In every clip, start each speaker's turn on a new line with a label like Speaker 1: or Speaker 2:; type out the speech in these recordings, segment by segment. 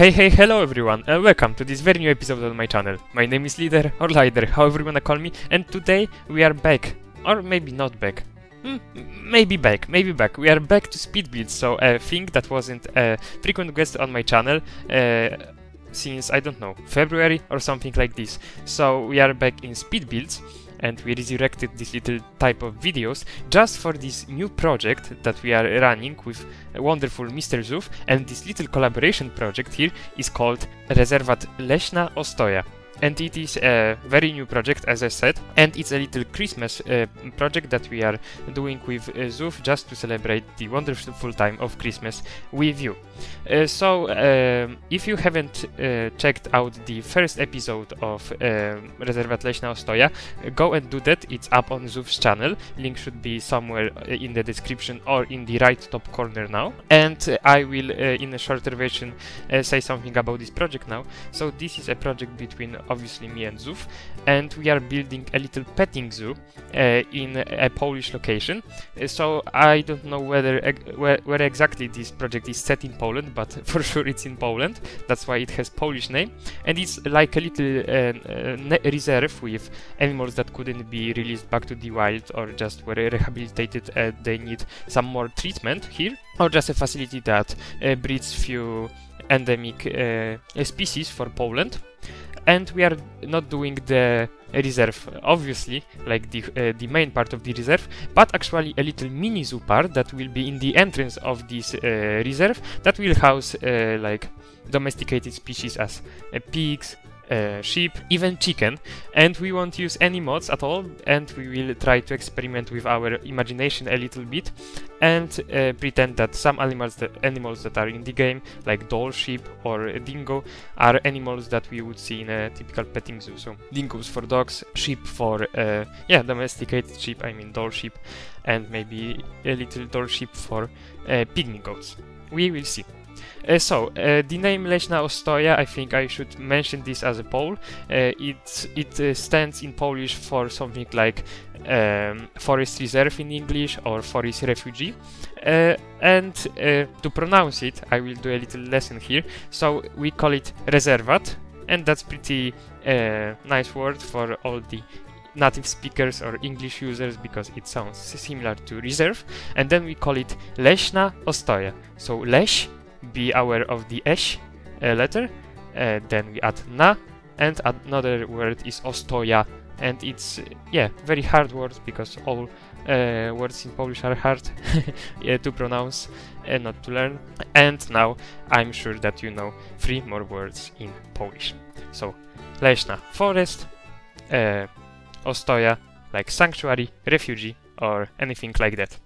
Speaker 1: Hey hey hello everyone and welcome to this very new episode on my channel. My name is Leader or Lider, however you wanna call me, and today we are back. Or maybe not back. Hmm, maybe back, maybe back. We are back to speed builds, so a thing that wasn't a frequent guest on my channel uh, since, I don't know, February or something like this. So we are back in speed builds and we resurrected this little type of videos just for this new project that we are running with uh, wonderful Mr. ZooF and this little collaboration project here is called Rezerwat Leśna Ostoja and it is a very new project as I said and it's a little Christmas uh, project that we are doing with uh, ZooF just to celebrate the wonderful time of Christmas with you. Uh, so um, if you haven't uh, checked out the first episode of um, Rezerwat Leśna Ostoja, go and do that, it's up on ZooF's channel, link should be somewhere uh, in the description or in the right top corner now and uh, I will in a shorter version say something about this project now. So this is a project between obviously me and we are building a little petting zoo uh, in a Polish location. Uh, so I don't know whether where, where, exactly this project is set in Poland, but for sure it's in Poland. That's why it has Polish name, and it's like a little uh, uh reserve with animals that couldn't be released back to the wild or just were rehabilitated and they need some more treatment here, or just a facility that uh, breeds few endemic uh, species for Poland and we are not doing the reserve obviously like the uh, the main part of the reserve but actually a little mini zoo part that will be in the entrance of this uh, reserve that will house uh, like domesticated species as uh, pigs uh, sheep, even chicken, and we won't use any mods at all, and we will try to experiment with our imagination a little bit, and uh, pretend that some animals that, animals that are in the game, like Dall sheep or dingo, are animals that we would see in a typical petting zoo. So dingoes for dogs, sheep for, uh, yeah, domesticated sheep, I mean Dall sheep, and maybe a little Dall sheep for uh, pygmy goats. We will see. Uh, so, uh, the name Leśna Ostoja, I think I should mention this as a Pole. Uh, it it uh, stands in Polish for something like um, forest reserve in English or forest refugee. Uh, and uh, to pronounce it, I will do a little lesson here. So we call it rezerwat, and that's pretty nice word for all the native speakers or English users because it sounds similar to reserve. And then we call it Leśna Ostoja. So Leś be aware of the esh uh, letter. Uh, then we add na, and another word is ostoja, and it's yeah very hard word because all uh, words in Polish are hard yeah, to pronounce and not to learn. And now I'm sure that you know three more words in Polish. So leśna forest, uh, ostoja like sanctuary, refugee, or anything like that.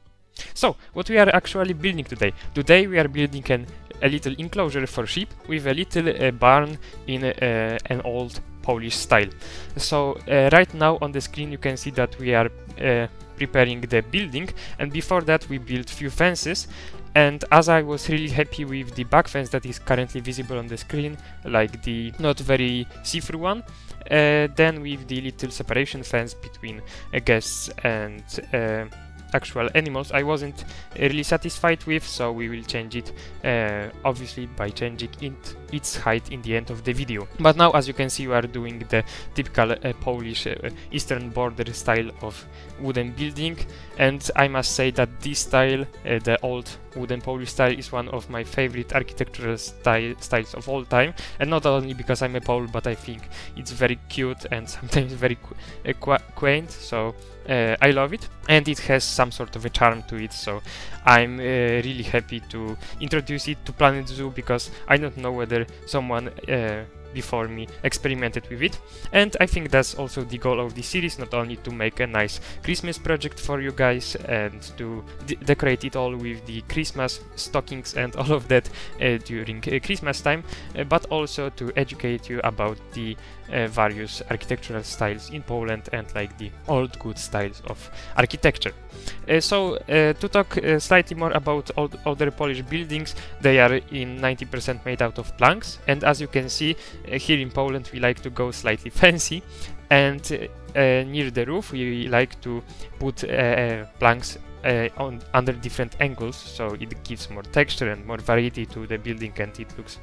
Speaker 1: So, what we are actually building today? Today we are building an a little enclosure for sheep with a little uh, barn in uh, an old Polish style. So uh, right now on the screen you can see that we are preparing the building and before that we built few fences and as I was really happy with the back fence that is currently visible on the screen like the not very see-through one uh, then with the little separation fence between uh, guests and uh, actual animals I wasn't really satisfied with so we will change it uh, obviously by changing it, its height in the end of the video. But now as you can see we are doing the typical uh, Polish uh, eastern border style of wooden building. And I must say that this style uh, the old wooden Polish style is one of my favorite architectural style, styles of all time. And not only because I'm a Pole but I think it's very cute and sometimes very qu uh, qu quaint. So uh, I love it and it has some sort of a charm to it so I'm uh, really happy to introduce it to Planet Zoo because I don't know whether someone uh, before me experimented with it. And I think that's also the goal of this series not only to make a nice Christmas project for you guys and to decorate it all with the Christmas stockings and all of that uh, during uh, Christmas time uh, but also to educate you about the uh, various architectural styles in Poland and like the old good styles of architecture. Uh, so uh, to talk slightly more about old, older Polish buildings, they are in 90% made out of planks and as you can see here in Poland we like to go slightly fancy and near the roof we like to put planks uh, on under different angles so it gives more texture and more variety to the building and it looks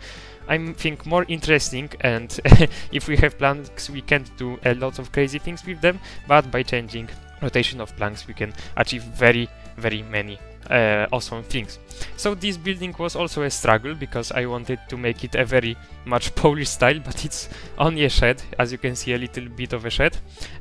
Speaker 1: I think more interesting and if we have planks we can't do a lot of crazy things with them but by changing rotation of planks we can achieve very very many uh, awesome things. So this building was also a struggle because I wanted to make it a very much Polish style, but it's only a shed, as you can see a little bit of a shed.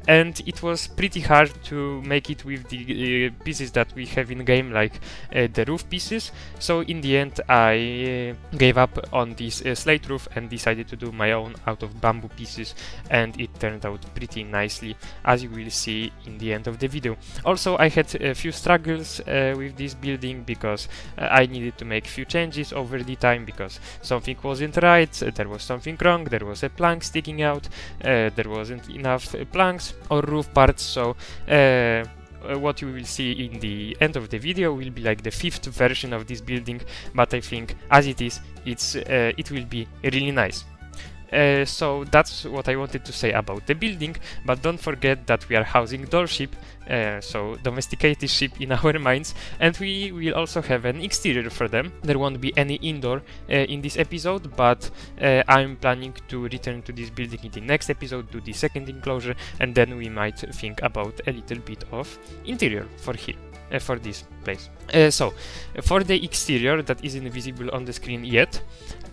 Speaker 1: And it was pretty hard to make it with the uh, pieces that we have in game, like uh, the roof pieces. So in the end I uh, gave up on this uh, slate roof and decided to do my own out of bamboo pieces and it turned out pretty nicely, as you will see in the end of the video. Also I had a few struggles uh, with this building because uh, I needed to make few changes over the time because something wasn't right, uh, there was something wrong, there was a plank sticking out, uh, there wasn't enough planks or roof parts, so uh, what you will see in the end of the video will be like the fifth version of this building but I think as it is it's uh, it will be really nice uh, so that's what I wanted to say about the building, but don't forget that we are housing Dall sheep, uh, so domesticated sheep in our minds, and we will also have an exterior for them. There won't be any indoor uh, in this episode, but uh, I'm planning to return to this building in the next episode, do the second enclosure, and then we might think about a little bit of interior for here. Uh, for this place. Uh, so, for the exterior that isn't visible on the screen yet,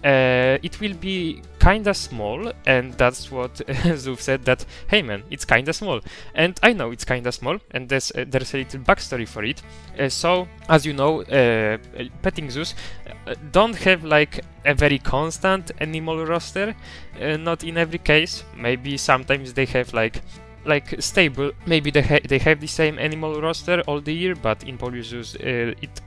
Speaker 1: uh, it will be kinda small, and that's what ZooF said that, hey man, it's kinda small. And I know it's kinda small, and there's, uh, there's a little backstory for it. Uh, so, as you know, uh, petting zoos uh, don't have like a very constant animal roster, uh, not in every case. Maybe sometimes they have like like stable. Maybe they ha they have the same animal roster all the year, but in Polish zoos uh, it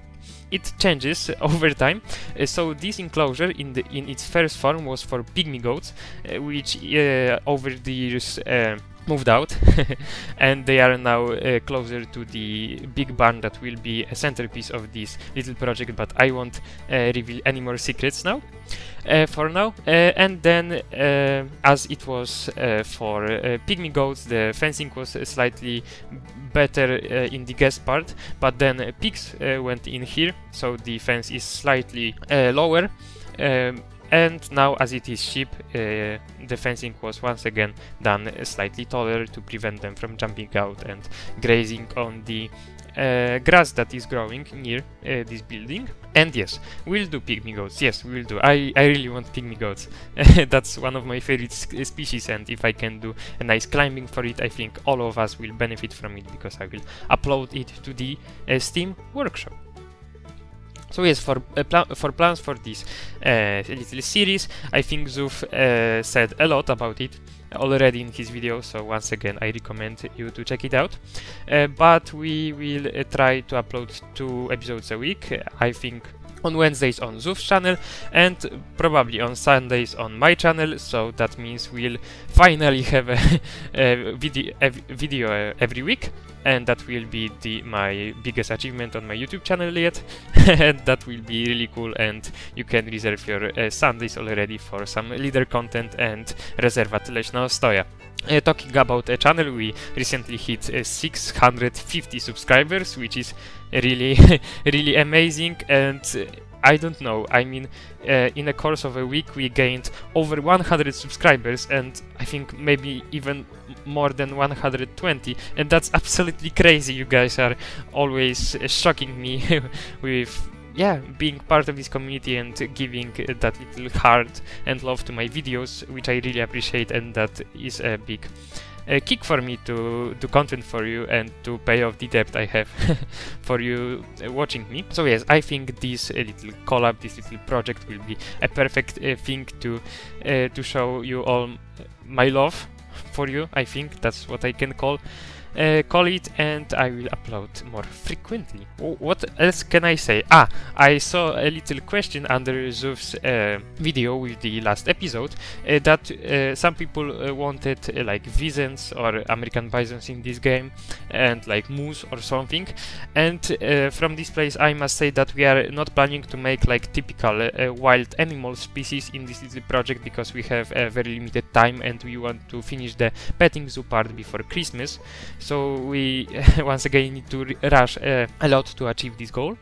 Speaker 1: it changes over time. Uh, so this enclosure in the in its first form was for pygmy goats, uh, which uh, over the years uh, moved out and they are now uh, closer to the big barn that will be a centerpiece of this little project but I won't uh, reveal any more secrets now uh, for now and then as it was for pygmy goats the fencing was slightly better in the guest part but then pigs went in here so the fence is slightly lower um, and now as it is sheep, uh, the fencing was once again done slightly taller to prevent them from jumping out and grazing on the uh, grass that is growing near uh, this building. And yes, we'll do pygmy goats. Yes, we will do. I, I really want pygmy goats. That's one of my favorite species and if I can do a nice climbing for it, I think all of us will benefit from it because I will upload it to the uh, Steam workshop. So yes, for uh, pl for plans for this uh, little series, I think ZooF uh, said a lot about it already in his video, so once again I recommend you to check it out. Uh, but we will uh, try to upload two episodes a week, I think on Wednesdays on ZooF's channel and probably on Sundays on my channel, so that means we'll finally have a, a a video every week and that will be the my biggest achievement on my YouTube channel yet and that will be really cool and you can reserve your uh, Sundays already for some leader content and Rezerwat Leśna Ostoja. Uh, talking about a channel, we recently hit uh, 650 subscribers, which is really, really amazing and uh, I don't know, I mean, uh, in the course of a week we gained over 100 subscribers and I think maybe even more than 120 and that's absolutely crazy, you guys are always uh, shocking me with yeah, being part of this community and giving that little heart and love to my videos, which I really appreciate and that is a big a kick for me to do content for you and to pay off the debt I have for you uh, watching me. So yes, I think this little collab, this little project will be a perfect uh, thing to uh, to show you all my love for you. I think that's what I can call uh, call it and I will upload more frequently. what else can I say? Ah, I saw a little question under ZooF's uh, video with the last episode uh, that uh, some people uh, wanted uh, like Wisents or American Bisons in this game and like moose or something and from this place I must say that we are not planning to make like typical wild animal species in this little project because we have a very limited time and we want to finish the petting zoo part before Christmas so we once again need to rush uh, a lot to achieve this goal.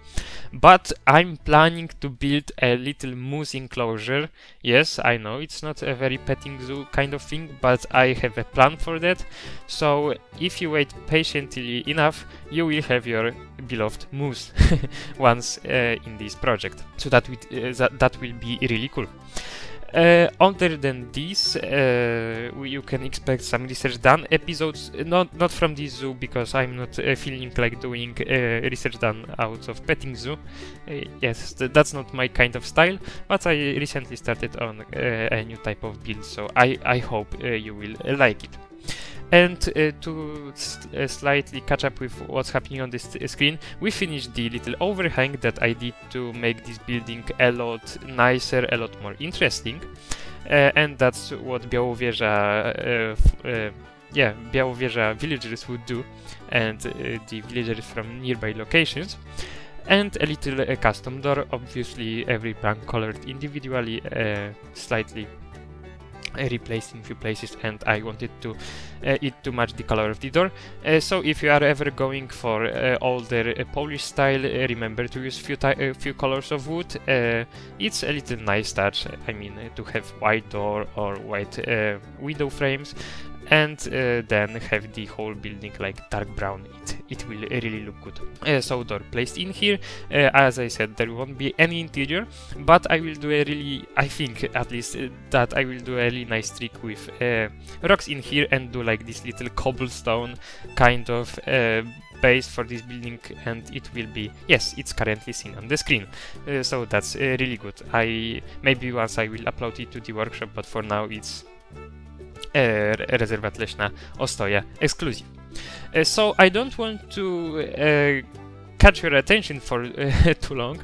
Speaker 1: But I'm planning to build a little moose enclosure. Yes, I know it's not a very petting zoo kind of thing, but I have a plan for that. So if you wait patiently enough, you will have your beloved moose once uh, in this project. So that, uh, that, that will be really cool. Uh, other than this, uh, you can expect some research done episodes, not not from this zoo because I'm not uh, feeling like doing uh, research done out of petting zoo. Uh, yes, th that's not my kind of style. But I recently started on uh, a new type of build, so I I hope you will like it. And uh, to uh, slightly catch up with what's happening on this screen, we finished the little overhang that I did to make this building a lot nicer, a lot more interesting. Uh, and that's what Białowieża, yeah, Białowieża villagers would do, and the villagers from nearby locations and a little uh, custom door, obviously every plank colored individually, uh, slightly replaced in few places and I wanted to uh, it to match the color of the door. Uh, so if you are ever going for uh, older uh, Polish style, uh, remember to use few uh, few colors of wood. it's a little nice touch. I mean to have white door or white window frames and uh, then have the whole building like dark brown. It, it will really look good. Uh, so door placed in here. Uh, as I said there won't be any interior but I will do a really I think at least uh, that I will do a really nice trick with uh, rocks in here and do like this little cobblestone kind of uh, base for this building and it will be yes it's currently seen on the screen. Uh, so that's uh, really good. I maybe once I will upload it to the workshop but for now it's Rezerwat leśna Ostoja Exclusive. So I don't want to catch your attention for too long.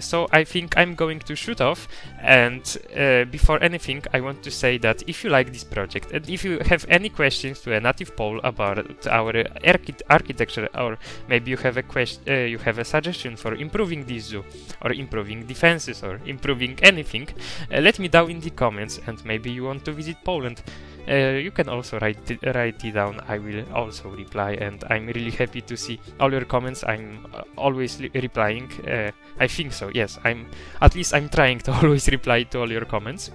Speaker 1: So I think I'm going to shoot off. And uh, before anything, I want to say that if you like this project and if you have any questions to a native Pole about our archi architecture, or maybe you have a question, uh, you have a suggestion for improving this zoo, or improving defenses, or improving anything, uh, let me know in the comments. And maybe you want to visit Poland. Uh, you can also write it, write it down. I will also reply, and I'm really happy to see all your comments. I'm uh, always replying. Uh, I think so. Yes, I'm. At least I'm trying to always reply to all your comments.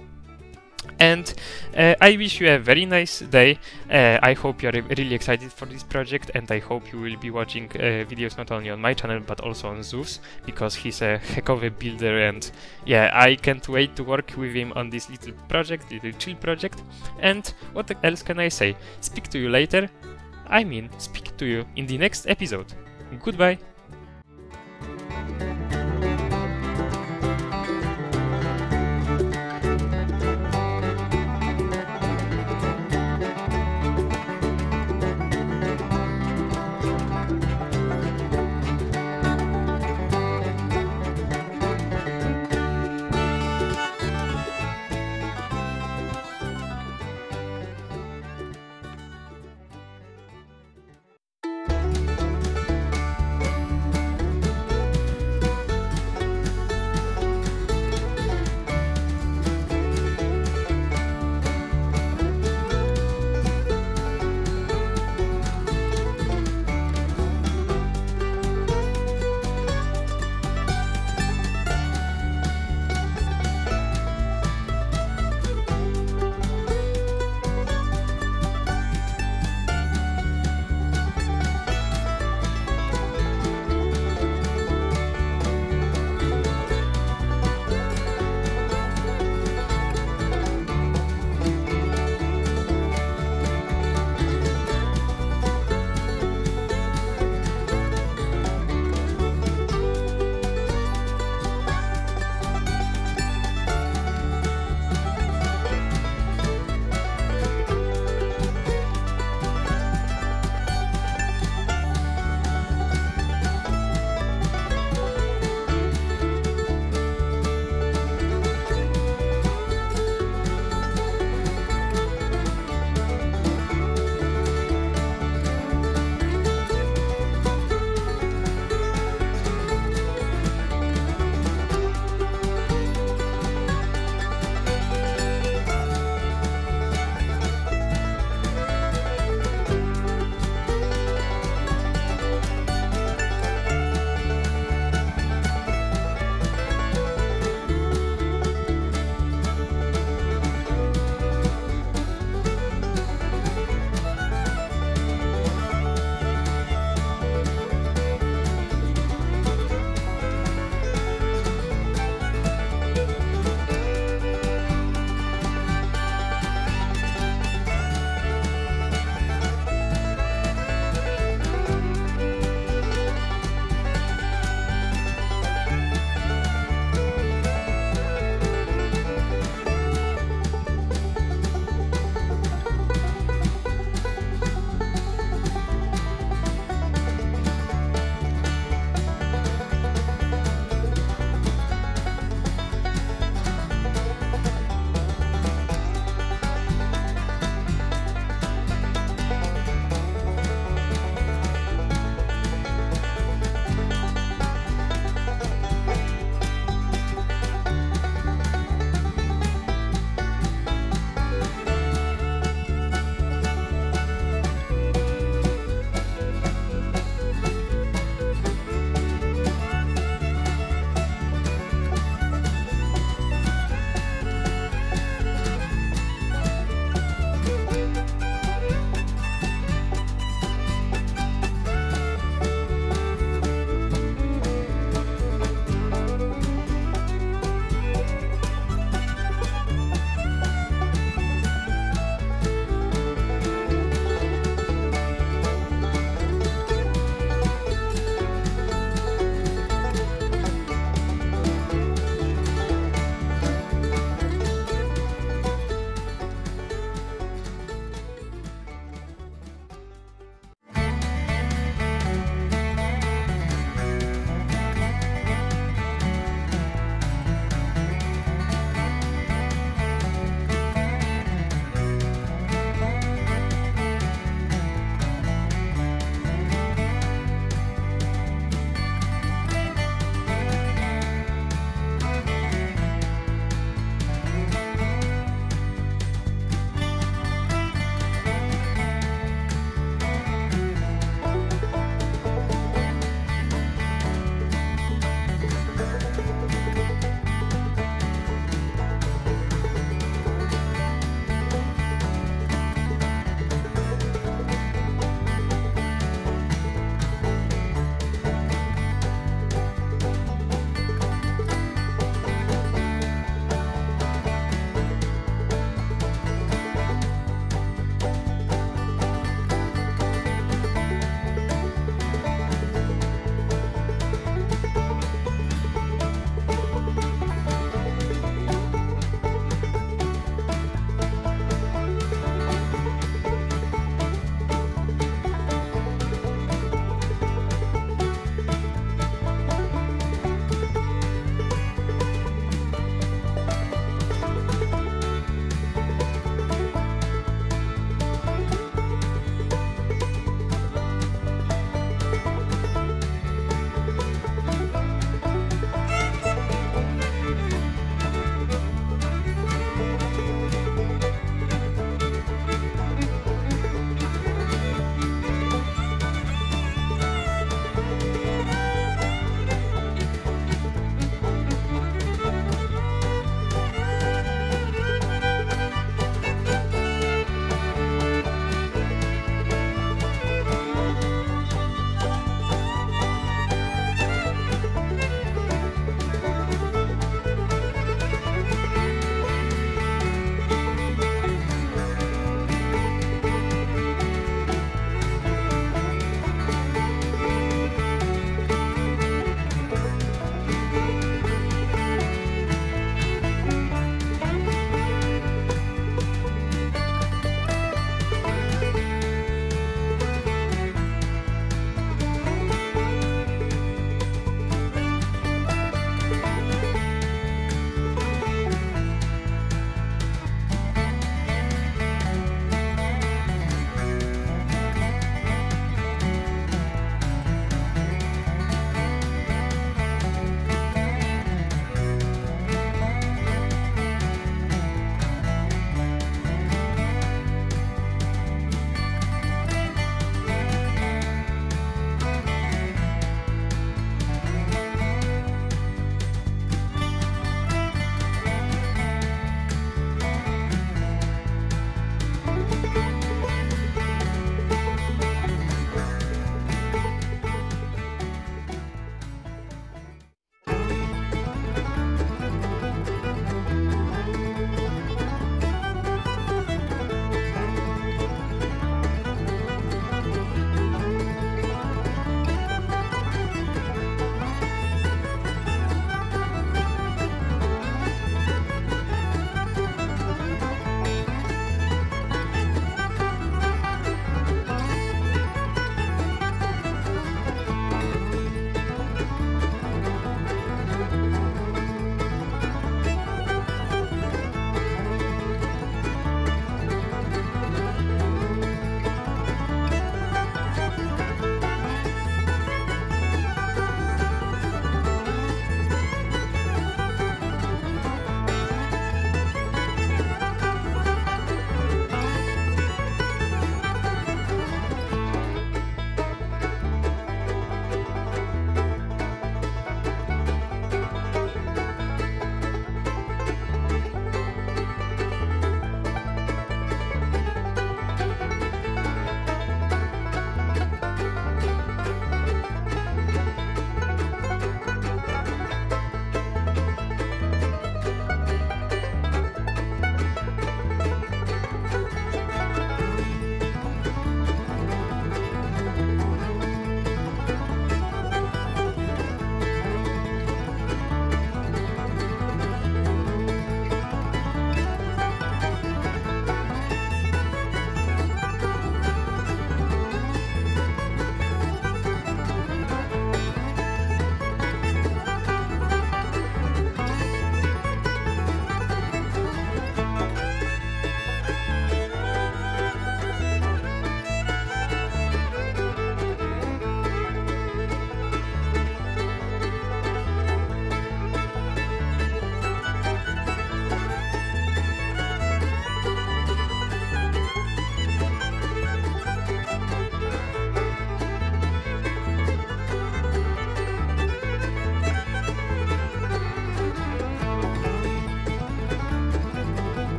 Speaker 1: And uh, I wish you a very nice day. Uh, I hope you're really excited for this project and I hope you will be watching uh, videos not only on my channel but also on ZooF's because he's a heck of a builder and yeah, I can't wait to work with him on this little project, little chill project. And what else can I say? Speak to you later. I mean, speak to you in the next episode. Goodbye.